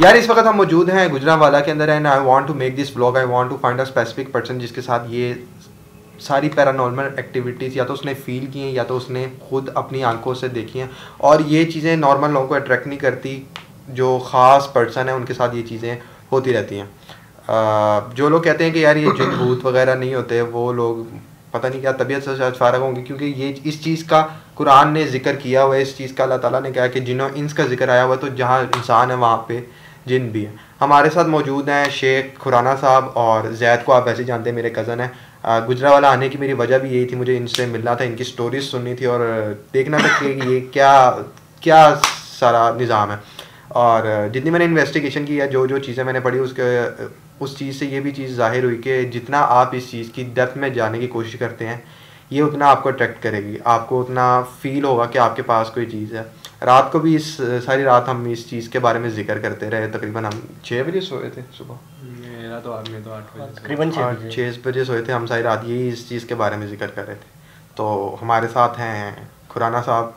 یار، اس وقت ہم موجود ہیں گجرا والا کے اندر and I want to make this blog I want to find a specific person جس کے ساتھ یہ ساری پیرانارمل ایکٹیویٹیز یا تو اس نے فیل کی ہیں یا تو اس نے خود اپنی آنکھوں سے دیکھی ہیں. اور یہ چیزیں نارمل لوگوں کو اٹریکٹ نہیں کرتی، جو خاص پرسن ہیں، ان کے ساتھ یہ چیزیں ہوتی رہتی ہیں. جو لوگ کہتے ہیں کہ یار، یہ جن بھوت وغیرہ نہیں ہوتے، وہ لوگ پتہ نہیں کیا طبیعت سے شاید فارغ ہوں گے، کیونکہ یہ اس چیز کا قرآن نے ذکر کیا ہوا ہے، اس چیز کا اللہ تعالیٰ نے کہا کہ جنہوں، انس کا ذکر آیا ہوا ہے، تو جہاں انسان ہے، وہاں پہ جن بھی ہیں۔ ہمارے ساتھ موجود ہیں شیخ کھرانا صاحب اور زید کو آپ ویسے جانتے ہیں میرے کزن ہیں۔ گجرا والا آنے کی میری وجہ بھی یہی تھی، مجھے ان سے ملنا تھا، ان کی سٹوریز سننی تھی اور دیکھنا تھا کہ یہ کیا کیا سارا نظام ہے۔ اور جتنی میں نے انویسٹیگیشن کی ہے جو جو چیزیں میں نے پڑھی، اس کے، اس چیز سے یہ بھی چیز ظاہر ہوئی کہ جتنا آپ اس چیز کی ڈیپتھ میں جانے کی کوشش کرتے ہیں، یہ اتنا آپ کو اٹریکٹ کرے گی۔ آپ کو اتنا فیل ہوگا کہ آپ کے پاس کوئی چیز ہے۔ رات کو بھی اس ساری رات ہم اس چیز کے بارے میں ذکر کرتے رہے تقریباً ہم چھ بجے سوئے تھے صبح۔ تقریباً چھ بجے۔ سوئے تھے ہم ساری رات یہی اس چیز کے بارے میں ذکر کر رہے تھے۔ تو ہمارے ساتھ ہیں کھرانا صاحب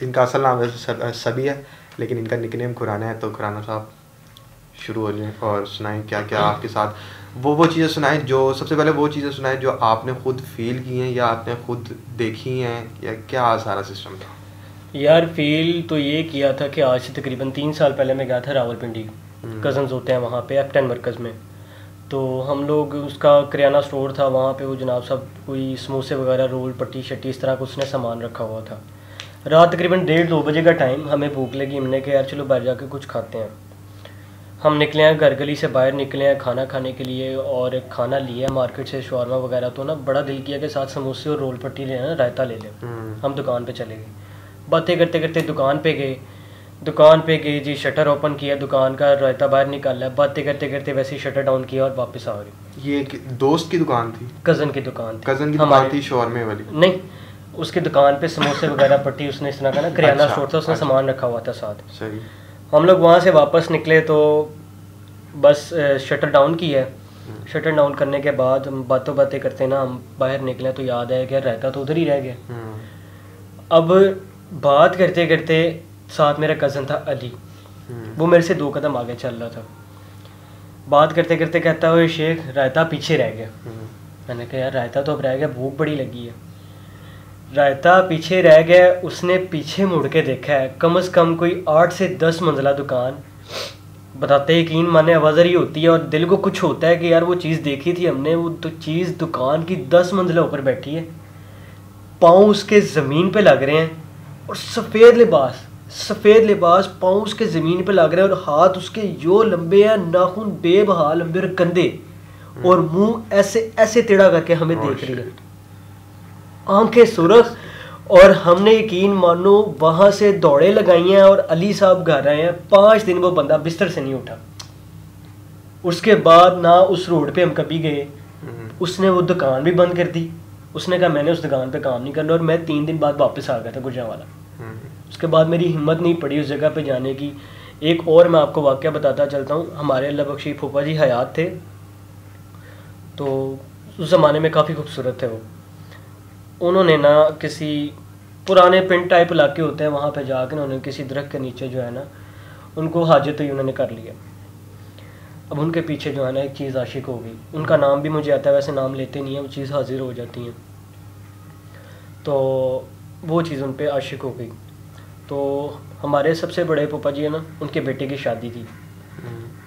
ان کا اصل نام سبھی ہے لیکن ان کا نک نیم کھرانا ہے۔ تو کھرانا صاحب شروع ہو جائیں اور سنائیں کیا کیا آپ کے ساتھ وہ وہ چیزیں سنائیں جو سب سے پہلے وہ چیزیں سنائیں جو آپ نے خود فیل کی ہیں یا آپ نے خود دیکھی ہیں یا کیا سارا سسٹم تھا؟ یار فیل تو یہ کیا تھا کہ آج سے تقریباً تین سال پہلے میں گیا تھا راول پنڈی کزنز ہوتے ہیں وہاں پہ ایف ٹین مرکز میں۔ تو ہم لوگ اس کا کریانہ اسٹور تھا وہاں پہ وہ جناب صاحب کوئی سموسے وغیرہ رول پٹی شٹی اس طرح کا اس نے سامان رکھا ہوا تھا۔ رات تقریباً ڈیڑھ دو بجے کا ٹائم ہمیں بھوک لگی ہم نے کہ یار چلو باہر جا کے کچھ کھاتے ہیں۔ ہم نکلے ہیں گھر گلی سے باہر نکلے ہیں کھانا کھانے کے لیے اور کھانا لیا مارکیٹ سے شورما وغیرہ تو نا بڑا دل کیا کہ ساتھ سموسے اور رول پٹی لے نا رائتا لے لیں ہم دکان پہ چلے گئے۔ باتیں کرتے کرتے دکان پہ گئے۔ دکان پہ گئے جی شٹر اوپن کیا دکان کا رائتا باہر نکالا۔ باتیں کرتے کرتے ویسے شٹر ڈاؤن کیا اور واپس آ گئے۔ یہ دوست کی دکان تھی؟ کزن کی دکان تھی۔ کزن کی دکان تھی شورمے والی۔ نہیں اس کی دکان پہ سموسے وغیرہ پٹی اس نے اس طرح کا نا کریانہ اسٹور تھا اس نے سامان رکھا ہوا تھا ساتھ۔ ہم لوگ وہاں سے واپس نکلے تو بس شٹر ڈاؤن کی ہے۔ شٹر ڈاؤن کرنے کے بعد ہم باتوں باتیں کرتے نا ہم باہر نکلے تو یاد ہے کہ رہتا تو ادھر ہی رہ گیا۔ اب بات کرتے کرتے ساتھ میرا کزن تھا علی۔ وہ میرے سے دو قدم آگے چل رہا تھا۔ بات کرتے کرتے کہتا ہوئے شیخ، رائتا پیچھے رہ گیا۔ میں نے کہا، یار، رائتا تو اب رہ گیا، بھوک بڑی لگی ہے۔ رائتا پیچھے رہ گیا، اس نے پیچھے مڑ کے دیکھا ہے۔ کم از کم کوئی آٹھ سے دس منزلہ دکان۔ بتاتے یقین مانے آوازر ہی ہوتی ہے اور دل کو کچھ ہوتا ہے کہ یار، وہ چیز دیکھی تھی ہم نے۔ وہ تو چیز دکان کی دس منزلہ اوپر بیٹھی ہے۔ پاؤں اس کے زمین پہ لگ رہے ہیں۔ اور سفید لباس سفید لباس پاؤں اس کے زمین پہ لگ رہے ہیں اور ہاتھ اس کے جو لمبے ہیں، ناخن بے بہا، لمبے اور گندے اور منہ ایسے ایسے ٹیڑھا کر کے ہمیں دیکھ رہی ہے۔ آنکھیں سرخ، اور ہم نے یقین مانو وہاں سے دوڑے لگائی ہیں اور علی صاحب گھر آئے ہیں۔ پانچ دن وہ بندہ بستر سے نہیں اٹھا۔ اس کے بعد نہ اس روڈ پہ ہم کبھی گئے۔ اس نے وہ دکان بھی بند کر دی۔ اس نے کہا، میں نے اس دکان پہ کام نہیں کرنا اور میں تین دن بعد واپس آ گیا تھا گجرا والا اس کے بعد میری ہمت نہیں پڑی اس جگہ پہ جانے کی۔ ایک اور میں آپ کو واقعہ بتاتا چلتا ہوں۔ ہمارے اللہ بخشی پھوپا جی حیات تھے۔ تو اس زمانے میں کافی خوبصورت تھے وہ۔ انہوں نے نا کسی پرانے پنڈ ٹائپ علاقے ہوتے ہیں، وہاں پہ جا کے انہوں نے کسی درخت کے نیچے جو ہے نا، ان کو حاجت ہوئی، انہوں نے کر لیا۔ اب ان کے پیچھے جو ہے نا، ایک چیز عاشق ہو گئی۔ ان کا نام بھی مجھے آتا ہے، ویسے نام لیتے نہیں ہیں، وہ چیز حاضر ہو جاتی ہیں۔ تو وہ چیز ان پہ عاشق ہو گئی۔ تو ہمارے سب سے بڑے پپا جی ہیں نا، ان کے بیٹے کی شادی تھی۔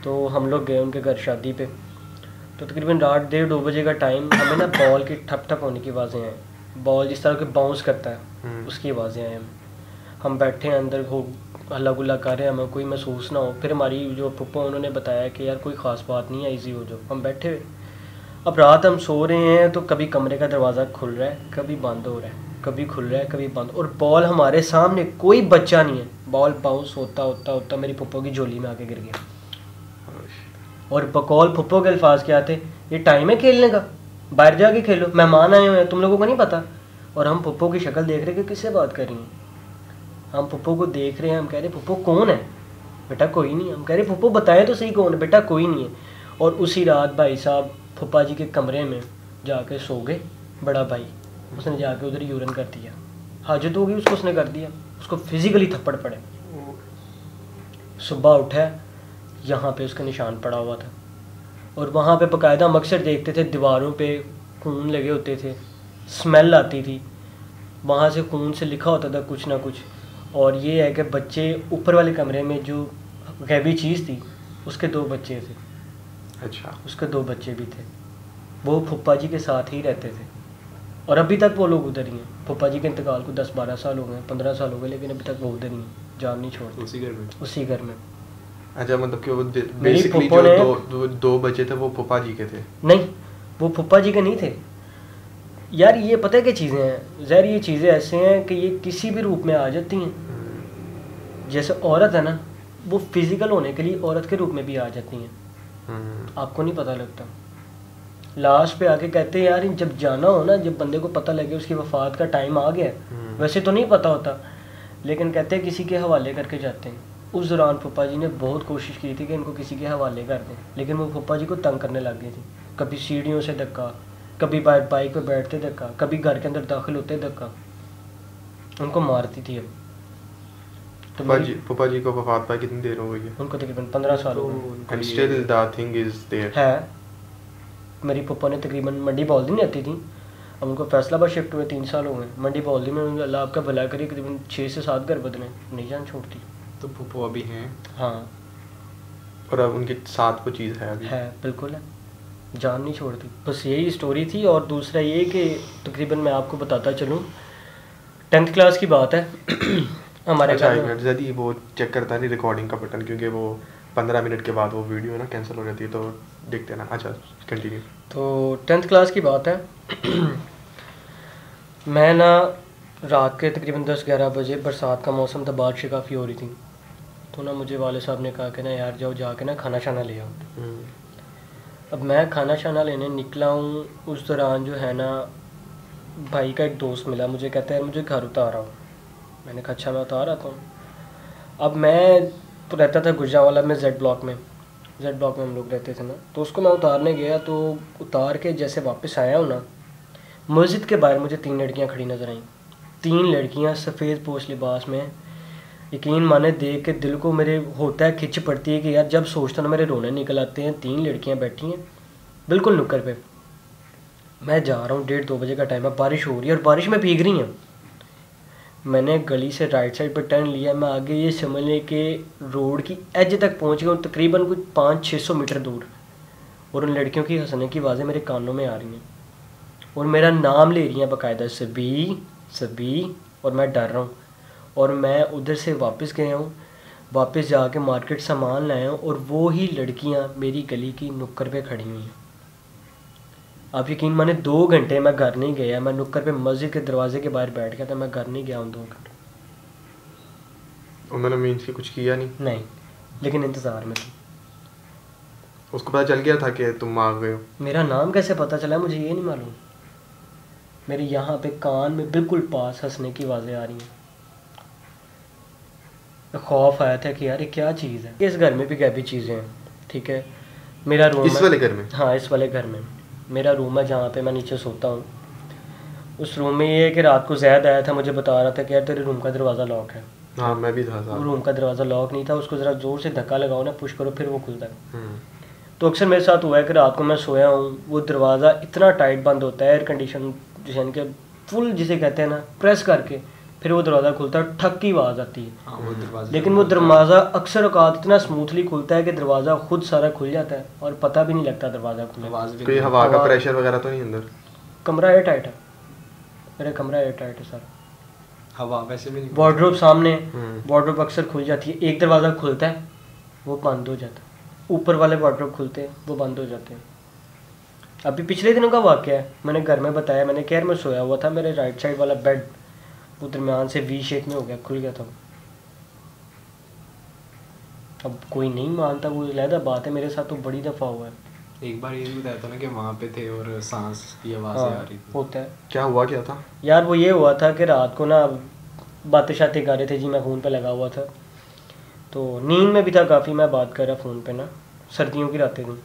تو ہم لوگ گئے ان کے گھر شادی پہ۔ تو تقریباً رات ڈیڑھ دو بجے کا ٹائم ہمیں نا بال کی ٹھپ ٹھپ ہونے کی آوازیں آئیں۔ بال جس طرح کے باؤنس کرتا ہے، اس کی آوازیں آئیں۔ ہم بیٹھے ہیں اندر ہو ہلا گلا کر رہے ہیں، ہمیں کوئی محسوس نہ ہو۔ پھر ہماری جو پھپھو انہوں نے بتایا کہ یار کوئی خاص بات نہیں ہے، ایزی ہو جو ہم بیٹھے ہوئے۔ اب رات ہم سو رہے ہیں تو کبھی کمرے کا دروازہ کھل رہا ہے، کبھی بند ہو رہا ہے، کبھی کھل رہا ہے، کبھی بند۔ اور بال ہمارے سامنے، کوئی بچہ نہیں ہے۔ بال باؤنس ہوتا ہوتا ہوتا، میری پھپھو کی جھولی میں آ کے گر گیا۔ اور بقول پھپھو کے الفاظ کیا تھے؟ یہ ٹائم ہے کھیلنے کا۔ باہر جا کے کھیلو۔ مہمان آئے ہوئے ہیں، تم لوگوں کو نہیں پتا۔ اور ہم پھپھو کی شکل دیکھ رہے کہ کس سے بات کر رہی ہیں۔ ہم پھپھو کو دیکھ رہے ہیں، ہم کہہ رہے پھپھو کون ہے؟ بیٹا کوئی نہیں ہم کہہ رہے پھپھو بتائیں تو صحیح کون ہے؟ بیٹا کوئی نہیں ہے۔ اور اسی رات بھائی صاحب پھپھا جی کے کمرے میں جا کے سو گئے بڑا بھائی اس نے جا کے ادھر یورن کر دیا حاجت ہوگی اس کو اس نے کر دیا اس کو فزیکلی تھپڑ پڑے صبح اٹھا یہاں پہ اس کا نشان پڑا ہوا تھا اور وہاں پہ باقاعدہ ہم اکثر دیکھتے تھے دیواروں پہ خون لگے ہوتے تھے اسمیل آتی تھی وہاں سے خون سے لکھا ہوتا تھا کچھ نہ کچھ اور یہ ہے کہ بچے اوپر والے کمرے میں جو غیبی چیز تھی اس کے دو بچے تھے اچھا۔ اس کے دو بچے بھی تھے۔ وہ پھپھا جی کے ساتھ ہی رہتے تھے۔ اور ابھی تک وہ لوگ ادھر ہی ہیں۔ پھپھا جی کے انتقال کو دس بارہ سال ہو گئے پندرہ سال ہو گئے لیکن ابھی تک وہ ادھر ہی ہیں۔ جان نہیں چھوڑتے۔ اسی گھر میں۔ اسی گھر میں۔ اچھا مطلب کہ وہ بیسکلی جو دو دو بچے تھے وہ پھپھا جی کے تھے۔ نہیں وہ پھپھا جی کے نہیں تھے۔ یار یہ پتہ کہ چیزیں ہیں؟ ظاہر یہ چیزیں ایسے ہیں کہ یہ کسی بھی روپ میں آ جاتی ہیں۔ جیسے عورت ہے نا وہ فزیکل ہونے کے لیے عورت کے روپ میں بھی آ جاتی ہیں۔ آپ کو نہیں پتہ لگتا۔ لاسٹ پہ آ کے کہتے ہیں یار جب جانا ہو نا جب بندے کو پتہ لگے اس کی وفات کا ٹائم آ گیا ہوں۔ ویسے تو نہیں پتہ ہوتا لیکن کہتے ہیں کسی کے حوالے کر کے جاتے ہیں۔ اس دوران پھپھا جی نے بہت کوشش کی تھی کہ ان کو کسی کے حوالے کر دیں لیکن وہ پھپھا جی کو تنگ کرنے لگ گئی تھی۔ کبھی سیڑھیوں سے دھکا کبھی بائک پہ بیٹھتے دھکا کبھی گھر کے اندر داخل ہوتے دھکا۔ ان کو مارتی تھی اب۔ میری- جی جی کو وفات پائے کتنی دیر ہو گئی ہے ان کو تقریباً پندرہ سال ہو گئے۔ And still the thing is there ہے۔ میری پپا نے تقریباً منڈی بولدی نہیں آتی تھی۔ اب ان کو فیصلہ آباد شفٹ ہوئے تین سال ہو گئے۔ منڈی بولدی میں اللہ آپ کا بھلا کری تقریباً چھ سے سات گھر بدلے۔ نہیں جان چھوڑتی تو پھپھو ابھی ہیں؟ ہاں۔ اور اب ان کے ساتھ وہ چیز ہے ابھی؟ ہے بالکل ہے۔ جان نہیں چھوڑتی بس یہی اسٹوری تھی اور دوسرا یہ کہ تقریباً میں آپ کو بتاتا چلوں۔ ٹینتھ کلاس کی بات ہے۔ ہمارے اچھا زدی وہ چیک کرتا نہیں ریکارڈنگ کا بٹن کیونکہ وہ پندرہ منٹ کے بعد وہ ویڈیو نا کینسل ہو جاتی ہے تو دیکھتے نا۔ اچھا کنٹینیو تو ٹینتھ کلاس کی بات ہے۔ میں نا رات کے تقریباً دس گیارہ بجے برسات کا موسم تھا بارشیں کافی ہو رہی تھی تو نا مجھے والد صاحب نے کہا کہ نا یار جاؤ جا کے نا کھانا شانا لے آؤ۔ اب میں کھانا شانا لینے نکلا ہوں اس دوران جو ہے نا بھائی کا ایک دوست ملا مجھے کہتا ہے مجھے گھر اتارا ہوں میں نے کہا اچھا میں اتار آتا ہوں۔ اب میں تو رہتا تھا گجرا والا میں زیڈ بلاک میں۔ زیڈ بلاک میں ہم لوگ رہتے تھے نا۔ تو اس کو میں اتارنے گیا تو اتار کے جیسے واپس آیا ہوں نا، مسجد کے باہر مجھے تین لڑکیاں کھڑی نظر آئیں۔ تین لڑکیاں سفید پوش لباس میں۔ یقین مانے دیکھ کے دل کو میرے ہوتا ہے، کھچ پڑتی ہے کہ یار جب سوچتا نا میرے رونے نکل آتے ہیں، تین لڑکیاں بیٹھی ہیں۔ بالکل نکر پہ میں جا رہا ہوں، ڈیڑھ دو بجے کا ٹائم ہے، بارش ہو رہی ہے اور بارش میں بھیگ رہی ہیں۔ میں نے گلی سے رائٹ سائڈ پہ ٹرن لیا، میں آگے یہ سمجھ لیں کہ روڈ کی ایج تک پہنچ گیا ہوں، تقریباً کچھ پانچ چھ سو میٹر دور۔ اور ان لڑکیوں کی ہنسنے کی آوازیں میرے کانوں میں آ رہی ہیں۔ اور میرا نام لے رہی ہیں باقاعدہ سبی سبی اور میں ڈر رہا ہوں۔ اور میں ادھر سے واپس گیا ہوں، واپس جا کے مارکیٹ سامان لایا ہوں، اور وہی لڑکیاں میری گلی کی نکر پہ کھڑی ہوئی ہیں۔ آپ یقین مانے دو گھنٹے میں گھر نہیں گیا میں نکر پہ مسجد کے دروازے کے باہر بیٹھ گیا تھا میں گھر نہیں گیا ہوں دو گھنٹے۔ انہوں نے مینس کی کچھ کیا نہیں؟ نہیں لیکن انتظار میں تھی۔ اس کو پتا چل گیا تھا کہ تم آ گئے ہو۔ میرا نام کیسے پتہ چلا مجھے یہ نہیں معلوم۔ میرے یہاں پہ کان میں بالکل پاس ہنسنے کی آوازیں آ رہی ہیں خوف آیا تھا کہ یار یہ کیا چیز ہے؟ اس گھر میں بھی کیا بھی چیزیں ہیں ٹھیک ہے؟ میرا روم اس والے گھر میں؟ ہاں اس والے گھر میں۔ میرا روم ہے جہاں پہ میں نیچے سوتا ہوں۔ اس روم میں یہ ہے کہ رات کو زید آیا تھا مجھے بتا رہا تھا کہ یار تیرے روم کا دروازہ لاک ہے۔ ہاں میں بھی تھا روم کا دروازہ لاک نہیں تھا اس کو ذرا زور سے دھکا لگاؤ نا پش کرو پھر وہ کھلتا ہے۔ تو اکثر میرے ساتھ ہوا ہے کہ رات کو میں سویا ہوں وہ دروازہ اتنا ٹائٹ بند ہوتا ہے ایئر کنڈیشن یعنی کہ فل جسے کہتے ہیں نا پریس کر کے۔ پھر وہ دروازہ کھلتا ہے ٹھک کی آواز آتی ہے۔ ہاں لیکن وہ دروازہ اکثر اوقات اتنا اسموتھلی کھلتا ہے کہ دروازہ خود سارا کھل جاتا ہے اور پتہ بھی نہیں لگتا دروازہ کوئی ہوا کا پریشر وغیرہ تو نہیں اندر؟ کمرہ ایئر ٹائٹ ہے۔ میرا کمرہ ایئر ٹائٹ ہے سر۔ ہوا ویسے بھی نہیں۔ وارڈروب سامنے۔ وارڈروب اکثر کھل جاتی ہے۔ ایک دروازہ کھلتا ہے وہ بند ہو جاتا ہے۔ اوپر والے وارڈروب کھلتے ہیں وہ بند ہو جاتے ہیں۔ ابھی پچھلے دنوں کا واقعہ ہے۔ میں نے گھر میں بتایا میں نے کیئر میں سویا ہوا تھا میرے رائٹ سائڈ والا بیڈ وہ درمیان سے وی شیپ میں ہو گیا کھل گیا تھا۔ اب کوئی نہیں مانتا وہ علیحدہ بات ہے۔ میرے ساتھ تو بڑی دفعہ ہوا ہے۔ ایک بار یہ بھی بتایا تھا نا کہ وہاں پہ تھے اور سانس کی آوازیں آ ہاں رہی تھی۔ ہوتا ہے۔ کیا ہوا؟ کیا تھا؟ یار وہ یہ ہوا تھا کہ رات کو نا باتیں شاتیں کر رہے تھے۔ جی میں فون پہ لگا ہوا تھا۔ تو نیند میں بھی تھا کافی میں بات کر رہا فون پہ نا۔ سردیوں کی راتیں تھیں۔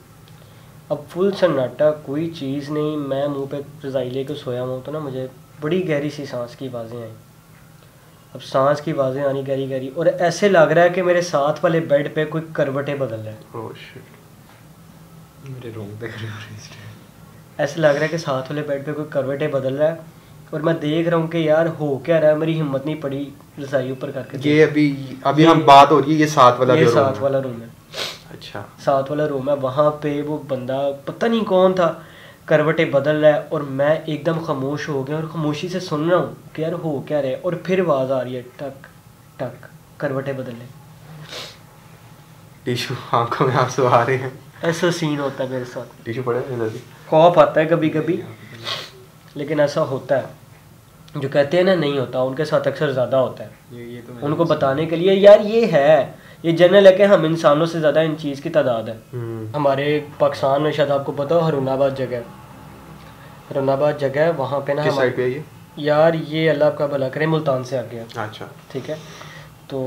اب فل سناٹا کوئی چیز نہیں۔ میں منہ پہ رضائی لے کے سویا ہوں تو نا مجھے بڑی گہری سی سانس کی آوازیں آئیں۔ اب سانس کی آوازیں آنی گہری گہری اور ایسے لگ رہا ہے کہ میرے ساتھ والے بیڈ پہ کوئی کروٹیں بدل رہا ہے Oh, shit. میرے رونگ دیکھ رہے ہو اس ٹائم ایسے لگ رہا ہے کہ ساتھ والے بیڈ پہ کوئی کروٹیں بدل رہا ہے اور میں دیکھ رہا ہوں کہ یار ہو کیا رہا ہے میری ہمت نہیں پڑی رسائی اوپر کر کے یہ ابھی ابھی ہم بات ہو رہی ہے یہ ساتھ والا یہ ساتھ۔ والا روم ہے۔ اچھا۔ ساتھ والا روم ہے وہاں پہ وہ بندہ پتہ نہیں کون تھا۔ کروٹیں بدل رہا ہے اور میں ایک دم خاموش ہو گیا اور خاموشی سے سن رہا ہوں کہ یار ہو کیا رہا ہے اور پھر آواز آ رہی ہے ٹک ٹک کروٹیں بدل رہے ٹیشو آنکھوں میں آنسو آ رہے ہیں ایسا سین ہوتا ہے میرے ساتھ۔ ٹیشو پڑے خوف آتا ہے کبھی کبھی لیکن ایسا ہوتا ہے۔ جو کہتے ہیں نا نہیں ہوتا ان کے ساتھ اکثر زیادہ ہوتا ہے۔ ان کو بتانے کے لیے یار یہ ہے۔ یہ جنرل ہے کہ ہم انسانوں سے زیادہ ان چیز کی تعداد ہے۔ ہمارے پاکستان میں شاید آپ کو پتا ہو ہرون آباد جگہ ہے۔ ہرون آباد جگہ ہے وہاں پہ نا کس ہمارے- سائڈ پہ ہے یہ؟ یار یہ اللہ کا بھلا کرے ملتان سے آ گیا اچھا۔ ٹھیک ہے۔ تو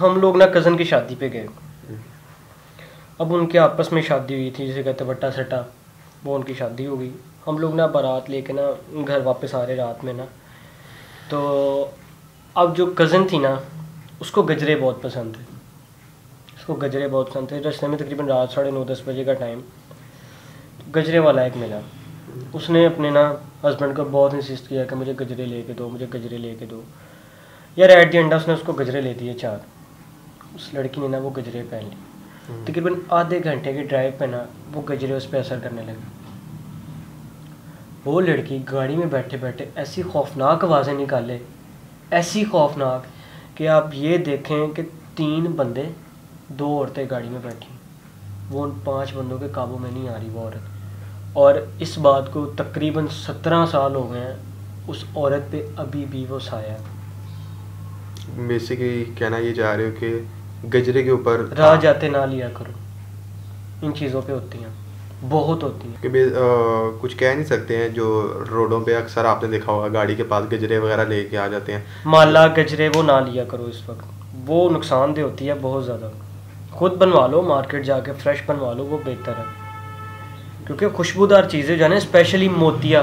ہم لوگ نا کزن کی شادی پہ گئے۔ اب ان کے آپس میں شادی ہوئی تھی جسے کہتے ہیں بٹا سٹا وہ ان کی شادی ہو گئی۔ ہم لوگ نا بارات لے کے نا گھر واپس آ رہے رات میں نا۔ تو اب جو کزن تھی نا اس کو گجرے بہت پسند تھے۔ اس کو گجرے بہت پسند تھے۔ رستے میں تقریباً رات ساڑھے نو دس بجے کا ٹائم گجرے والا ایک ملا۔ اس نے اپنے نا ہسبینڈ کو بہت انسسٹ کیا کہ مجھے گجرے لے کے دو مجھے گجرے لے کے دو۔ یار ایٹ دی اینڈ اس نے اس کو گجرے لے دیے چار۔ اس لڑکی نے نا وہ گجرے پہن لی تقریباً آدھے گھنٹے کی ڈرائیو پہ نا وہ گجرے اس پہ اثر کرنے لگے وہ لڑکی گاڑی میں بیٹھے بیٹھے ایسی خوفناک آوازیں نکالے ایسی خوفناک کہ آپ یہ دیکھیں کہ تین بندے دو عورتیں گاڑی میں بیٹھی وہ ان پانچ بندوں کے قابو میں نہیں آ رہی وہ عورت۔ اور اس بات کو تقریباً سترہ سال ہو گئے ہیں اس عورت پہ ابھی بھی وہ سایہ ہے۔ بیسیکلی کہنا یہ چاہ رہے ہو کہ گجرے کے اوپر راہ جاتے نہ لیا کرو۔ ان چیزوں پہ ہوتی ہیں۔ بہت ہوتی کہ آ، کچھ کہہ نہیں سکتے ہیں جو روڈوں پہ اکثر آپ نے دیکھا ہوگا گاڑی کے پاس گجرے وغیرہ لے کے آ جاتے ہیں۔ مالا گجرے وہ نہ لیا کرو اس وقت۔ وہ نقصان دہ ہوتی ہے بہت زیادہ۔ خود بنوا لو مارکیٹ جا کے فریش بنوا لو وہ بہتر ہے۔ کیونکہ خوشبودار چیزیں جو ہے نا اسپیشلی موتیا۔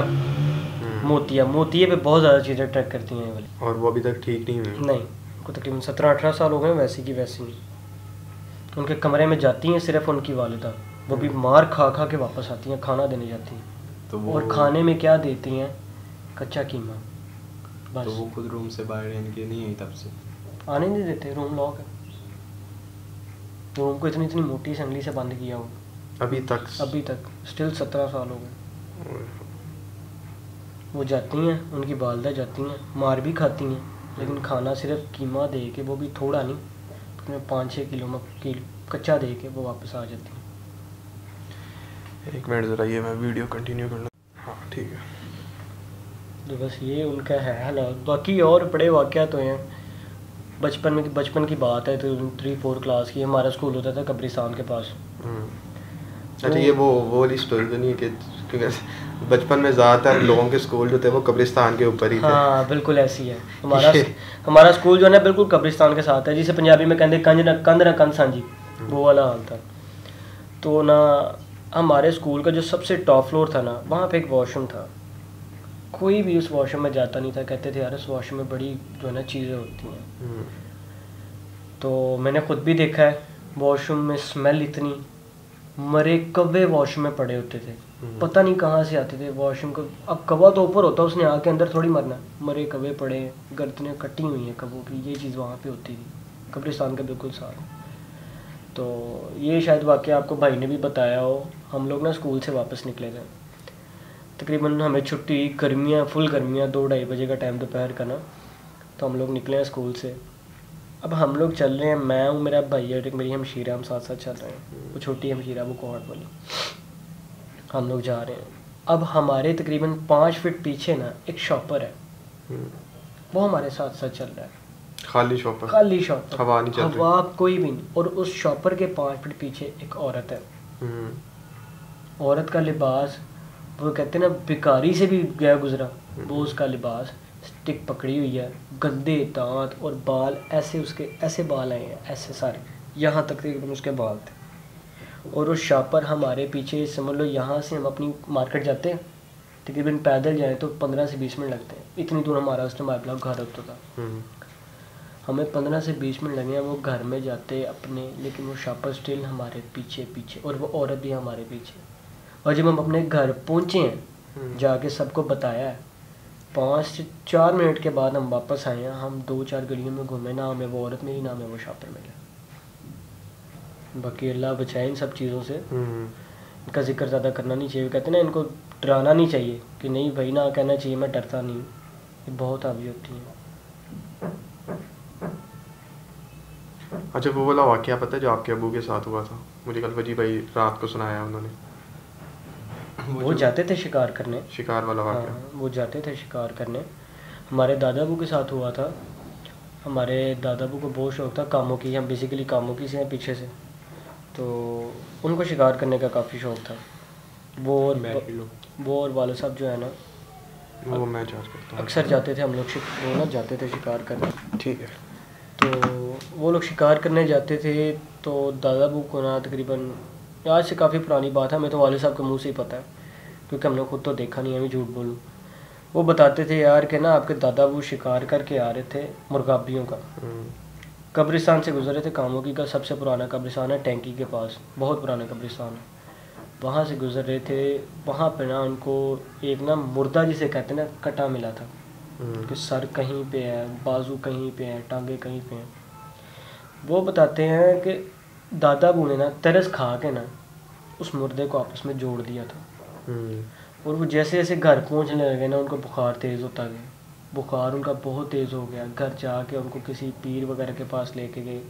موتیا موتیے پہ بہت زیادہ چیزیں ٹریک کرتی ہیں والی۔ اور وہ ابھی تک ٹھیک نہیں ہوئے نہیں کو تقریباً سترہ اٹھارہ سال ہو گئے ہیں ویسی کی ویسی نہیں۔ ان کے کمرے میں جاتی ہیں صرف ان کی والدہ۔ وہ بھی مار کھا کھا کے واپس آتی ہیں کھانا دینے جاتی ہیں۔ تو اور کھانے میں کیا دیتی ہیں؟ کچا قیمہ بس۔ تو وہ خود روم سے باہر ان کے نہیں ہوئی تب سے۔ آنے نہیں دیتے روم لاک ہے۔ روم کو اتنی اتنی موٹی سنگلی سے بند کیا ہوا۔ ابھی تک۔ ابھی تک۔ اسٹل سترہ سال ہو گئے۔ وہ جاتی ہیں ان کی والدہ جاتی ہیں مار بھی کھاتی ہیں۔ لیکن کھانا صرف قیمہ دے کے وہ بھی تھوڑا نہیں پانچ چھ کلو میں کچا دے کے وہ واپس آ جاتی ہیں۔ ایک منٹ ذرا یہ میں ویڈیو کنٹینیو کر لوں ہاں ٹھیک ہے۔ تو بس یہ ان کا ہے حالات باقی اور بڑے واقعات ہوئے ہیں۔ بچپن میں بچپن کی بات ہے تو تھری فور کلاس کی ہمارا اسکول ہوتا تھا قبرستان کے پاس۔ اچھا یہ وہ وہ والی اسٹوری تو نہیں کہ بچپن میں زیادہ تر لوگوں کے اسکول جو تھے وہ قبرستان کے اوپر ہی تھے۔ ہاں بالکل ایسی ہے۔ ہمارا ہمارا اسکول جو ہے نا بالکل قبرستان کے ساتھ ہے جسے پنجابی میں کہتے ہیں کنج نہ کند نہ کند سانجی وہ والا حال تھا۔ تو نا ہمارے اسکول کا جو سب سے ٹاپ فلور تھا نا وہاں پہ ایک واش روم تھا۔ کوئی بھی اس واش روم میں جاتا نہیں تھا کہتے تھے یار اس واش روم میں بڑی جو ہے نا چیزیں ہوتی ہیں۔ تو میں نے خود بھی دیکھا ہے واش روم میں اسمیل اتنی مرے کوے واش روم میں پڑے ہوتے تھے۔ پتہ نہیں کہاں سے آتے تھے۔ واش روم کو اب کوا تو اوپر ہوتا اس نے آ کے اندر تھوڑی مرنا۔ مرے کوے پڑے گردنیں کٹی ہوئی ہیں کبوں کی یہ چیز وہاں پہ ہوتی تھی۔ قبرستان کے بالکل ساتھ تو یہ شاید واقعہ آپ کو بھائی نے بھی بتایا ہو ہم لوگ نا اسکول سے واپس نکلے تھے۔ تقریباً ہمیں چھٹی گرمیاں فل گرمیاں دو ڈھائی بجے کا ٹائم دوپہر کا نا تو ہم لوگ نکلے ہیں اسکول سے۔ اب ہم لوگ چل رہے ہیں میں ہوں میرا بھائی ایک میری ہمشیرہ ہم ساتھ ساتھ چل رہے ہیں۔ وہ چھوٹی ہمشیرہ وہ کوہٹ والی۔ ہم لوگ جا رہے ہیں۔ اب ہمارے تقریباً پانچ فٹ پیچھے نا ایک شاپر ہے۔ وہ ہمارے ساتھ ساتھ چل رہا ہے۔ خالی شاپ پر خالی شاپر. ہوا نہیں چل۔ ہوا کوئی بھی نہیں. اور اس شاپر کے پانچ فٹ پیچھے ایک عورت ہے۔ عورت کا لباس وہ کہتے ہیں نا بھکاری سے بھی گیا گزرا. وہ اس کا لباس اسٹک پکڑی ہوئی ہے. گندے دانت اور بال ایسے اس کے ایسے بال آئے ہیں ایسے سارے. یہاں تک تقریباً اس کے بال تھے. اور اس شاپ پر ہمارے پیچھے سمجھ لو یہاں سے ہم اپنی مارکیٹ جاتے ہیں. تقریباً پیدل جائیں تو پندرہ سے بیس منٹ لگتے ہیں. اتنی دور ہمارا اس ٹائم بلاک گھر ہوتا تھا. ہمیں پندرہ سے بیس منٹ لگے ہیں وہ گھر میں جاتے اپنے لیکن وہ شاپر اسٹل ہمارے پیچھے پیچھے اور وہ عورت بھی ہمارے پیچھے۔ اور جب ہم اپنے گھر پہنچے ہیں جا کے سب کو بتایا ہے پانچ سے چار منٹ کے بعد ہم واپس آئے ہیں ہم دو چار گلیوں میں گھومے نہ ہمیں وہ عورت میری نہ ہمیں وہ شاپر ملا۔ باقی اللہ بچائے ان سب چیزوں سے۔ ان کا ذکر زیادہ کرنا نہیں چاہیے کہتے ہیں نا ان کو ڈرانا نہیں چاہیے کہ نہیں بھائی نہ کہنا چاہیے میں ڈرتا نہیں ہوں۔ یہ بہت حاوی ہوتی ہیں۔ اچھا وہ والا واقعہ پتہ ہے جو آپ کے ابو کے ساتھ ہوا تھا؟ مجھے کل وجی بھائی رات کو سنایا انہوں نے۔ وہ جاتے تھے شکار کرنے۔ شکار والا ہاں واقعہ وہ جاتے تھے شکار کرنے۔ ہمارے دادا ابو کے ساتھ ہوا تھا۔ ہمارے دادا ابو کو بہت شوق تھا کاموں کی ہم بیسیکلی کاموں کی سے ہیں پیچھے سے۔ تو ان کو شکار کرنے کا کافی شوق تھا۔ وہ اور وہ اور والد صاحب جو ہے نا وہ میں اکثر جاتے تھے ہم لوگ وہ نا جاتے تھے شکار کرنے۔ ٹھیک ہے۔ تو وہ لوگ شکار کرنے جاتے تھے تو دادا ابو کو نا تقریباً آج سے کافی پرانی بات ہے ہمیں تو والد صاحب کے منہ سے ہی پتہ ہے کیونکہ ہم نے خود تو دیکھا نہیں ہے ہمیں جھوٹ بولوں وہ بتاتے تھے یار کہ نا آپ کے دادا ابو شکار کر کے آ رہے تھے مرغابیوں کا۔ قبرستان سے گزرے تھے کاموکی کا سب سے پرانا قبرستان ہے ٹینکی کے پاس بہت پرانا قبرستان ہے۔ وہاں سے گزر رہے تھے وہاں پہ نا ان کو ایک نا مردہ جسے کہتے ہیں نا کٹا ملا تھا۔ کہ سر کہیں پہ ہے بازو کہیں پہ ہے ٹانگیں کہیں پہ ہیں۔ وہ بتاتے ہیں کہ دادا ابو نے نا ترس کھا کے نا اس مردے کو آپس میں جوڑ دیا تھا۔ اور وہ جیسے جیسے گھر پہنچنے لگے نا ان کو بخار تیز ہوتا گیا۔ بخار ان کا بہت تیز ہو گیا۔ گھر جا کے ان کو کسی پیر وغیرہ کے پاس لے کے گئے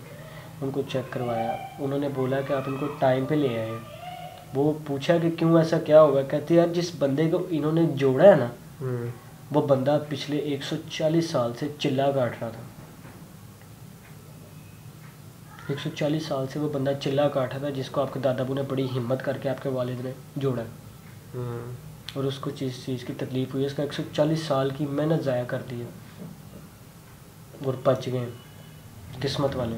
ان کو چیک کروایا۔ انہوں نے بولا کہ آپ ان کو ٹائم پہ لے آئے۔ وہ پوچھا کہ کیوں ایسا کیا ہوگا؟ کہتے یار جس بندے کو انہوں نے جوڑا ہے نا وہ بندہ پچھلے ایک سو چالیس سال سے چلا کاٹ رہا تھا۔ ایک سو چالیس سال سے وہ بندہ چلا کاٹا تھا جس کو آپ کے دادا ابو نے بڑی ہمت کر کے آپ کے والد نے جوڑا۔ اور اس کو چیز چیز کی تکلیف ہوئی اس کا ایک سو چالیس سال کی محنت ضائع کر دی۔ ہے اور بچ گئے قسمت والے۔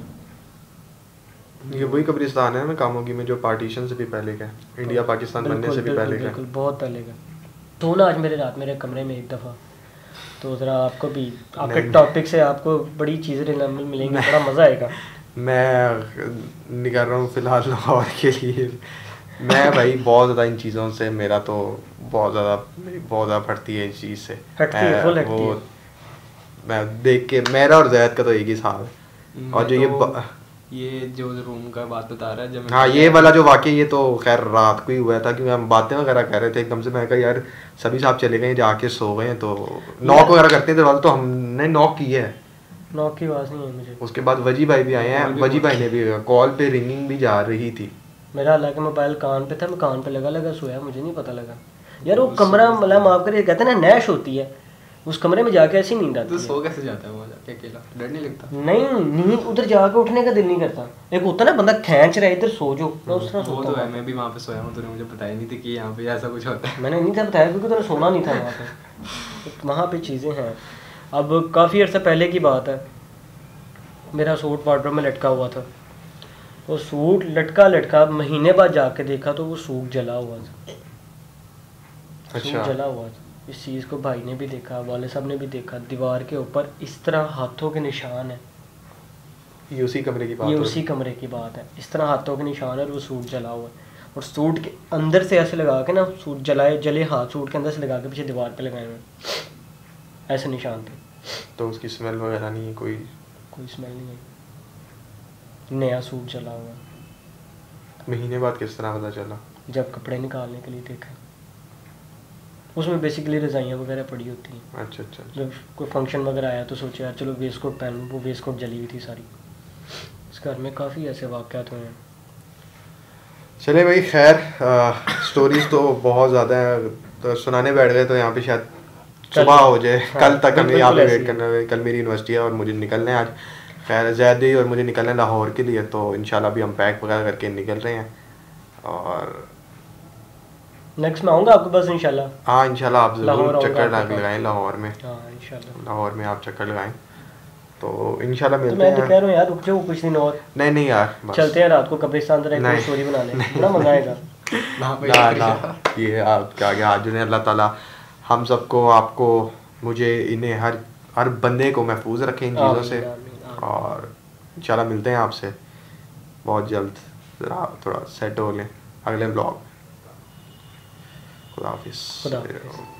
یہ وہی قبرستان ہے میں کاموں کی میں جو پارٹیشن سے بھی پہلے کا انڈیا پاکستان بننے سے بھی پہلے کا بہت پہلے کا تو نا آج میرے رات میرے کمرے میں ایک دفعہ تو ذرا آپ کو بھی آپ کے۔ ٹاپک سے آپ کو بڑی چیزیں ملیں گی بڑا مزہ آئے گا۔ میں نکل رہا ہوں فی الحال لاہور کے لیے۔ میں بھائی بہت زیادہ ان چیزوں سے میرا تو بہت زیادہ میری بہت زیادہ پھٹتی ہے اس چیز سے۔ میں وہ دیکھ کے میرا اور زید کا تو ایک ہی حساب ہے اور جو یہ یہ جو روم کا بات بتا رہا ہے جب ہاں یہ والا جو واقعہ یہ تو خیر رات کو ہی ہوا تھا کیونکہ ہم باتیں وغیرہ کر رہے تھے۔ ایک دم سے میں کہا یار سبھی صاحب چلے گئے جا کے سو گئے ہیں تو نوک وغیرہ کرتے ہیں۔ تو تو ہم نے نوک کی ہے۔ نوک کی آواز نہیں ہے مجھے۔ اس کے بعد وجی بھائی بھی آئے ہیں۔ وجی بھائی نے بھی کال پہ رنگنگ بھی جا رہی تھی۔ میرا حالانکہ موبائل کان پہ تھا میں کان پہ لگا لگا سویا مجھے نہیں پتا لگا۔ یار وہ کمرہ مطلب معاف کریے کہتے ہیں نا نیش ہوتی ہے اس کمرے میں جا کے ایسی نیند آتی تو ہے۔ سو کیسے جاتا ہے اکیلا ڈر نہیں لگتا نہیں نیند ادھر جا کے اٹھنے کا دل نہیں کرتا ایک ہوتا ہے نا بندہ کھینچ رہا ہے ادھر سو جو میں اس طرح سوتا ہوں میں بھی وہاں پہ سویا ہوں تو نے مجھے بتایا نہیں تھی کہ یہاں پہ ایسا کچھ ہوتا ہے میں نے نہیں تھا بتایا کیونکہ تو سونا نہیں تھا وہاں پہ وہاں پہ چیزیں ہیں اب کافی عرصہ پہلے کی بات ہے میرا سوٹ وارڈر میں لٹکا ہوا تھا وہ سوٹ لٹکا لٹکا مہینے بعد جا کے دیکھا تو وہ سوٹ جلا ہوا تھا اچھا سوٹ جلا ہوا تھا اس چیز کو بھائی نے بھی دیکھا والد صاحب نے بھی دیکھا دیوار کے اوپر اس طرح ہاتھوں کے نشان ہیں۔ یہ اسی کمرے کی بات یہ اسی کمرے کی بات ہے۔ اس طرح ہاتھوں کے نشان ہے اور وہ سوٹ جلا ہوا ہے۔ اور سوٹ کے اندر سے ایسے لگا کے نا سوٹ جلائے جلے ہاتھ سوٹ کے اندر سے لگا کے پیچھے دیوار پہ لگائے ہوئے ایسے نشان تھے۔ تو اس کی اسمیل وغیرہ نہیں ہے؟ کوئی کوئی اسمیل نہیں ہے۔ نیا سوٹ جلا ہوا مہینے بعد کس طرح پتا چلا؟ جب کپڑے نکالنے کے لیے دیکھا۔ اس میں بیسیکلی رضائیاں وغیرہ پڑی ہوتی ہیں۔ اچھا اچھا جب کوئی فنکشن وغیرہ آیا تو سوچا یار چلو ویسٹ کوٹ پہن وہ ویسٹ کوٹ جلی ہوئی تھی ساری۔ اس گھر میں کافی ایسے واقعات ہوئے ہیں۔ چلے بھائی خیر سٹوریز تو بہت زیادہ ہیں۔ تو سنانے بیٹھ گئے تو یہاں پہ شاید صبح ہو جائے۔ ہاں، کل تک ہمیں یہاں پہ ویٹ۔ کرنا ہے۔ کل میری یونیورسٹی ہے اور مجھے نکلنا ہے آج۔ خیر زیادہ اور مجھے نکلنا ہے لاہور کے لیے۔ تو انشاءاللہ ابھی ہم پیک وغیرہ کر کے نکل رہے ہیں۔ اور نیکسٹ میں آؤں گا آپ کے پاس انشاءاللہ؟ ہاں انشاءاللہ آپ لاہور ضرور چکر۔ لگائیں لاہور میں۔ ہاں انشاءاللہ۔ لاہور میں آپ چکر لگائیں۔ تو انشاءاللہ ملتے میں تو کہہ رہا ہوں یار رک جاؤ کچھ دن اور۔ نہیں نہیں یار چلتے ہیں رات کو قبرستان ذرا ایک نہیں۔ اسٹوری بنا لیں۔ بڑا مزہ آئے گا۔ نہ نہ یہ آپ کیا گیا آج نے اللہ تعالیٰ ہم سب کو آپ کو مجھے انہیں ہر ہر بندے کو محفوظ رکھیں ان چیزوں سے۔ اور انشاءاللہ ملتے ہیں آپ سے۔ بہت جلد ذرا تھوڑا سیٹ ہو لیں اگلے بلاگ Clávis. Cláudio.